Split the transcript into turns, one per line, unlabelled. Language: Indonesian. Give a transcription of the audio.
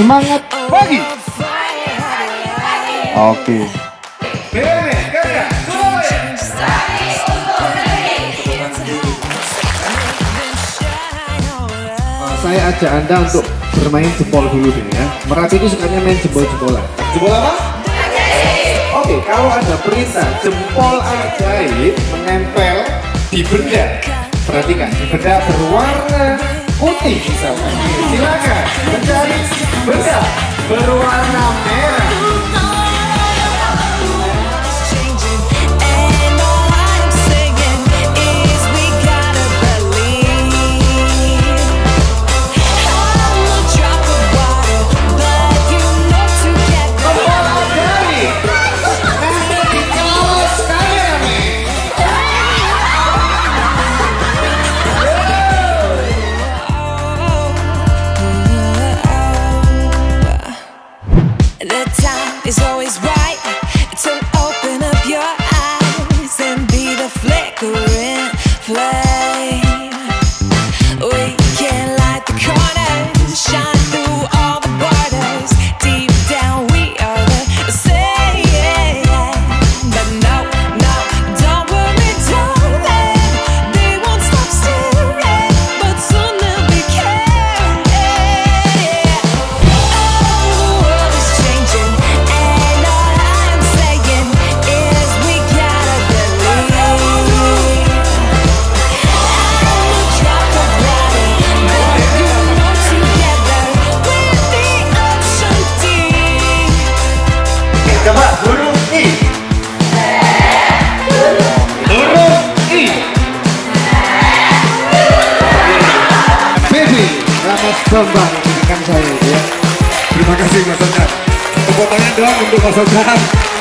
Semangat pagi. Oke.
Saya ajak Anda untuk bermain jempol dulu deh ya. Merapi itu sukanya main jempol-jempolan.
Jempol apa?
Oke, kalau ada perintah jempol ajaib menempel di benda. Perhatikan, benda berwarna putih misalnya. Silakan mencari benda berwarna merah.
is always right to open up your eyes and be the flickering flame.
membangkitkan saya ya.
Terima kasih Mas Okan. Tepuk doang untuk Mas Okan.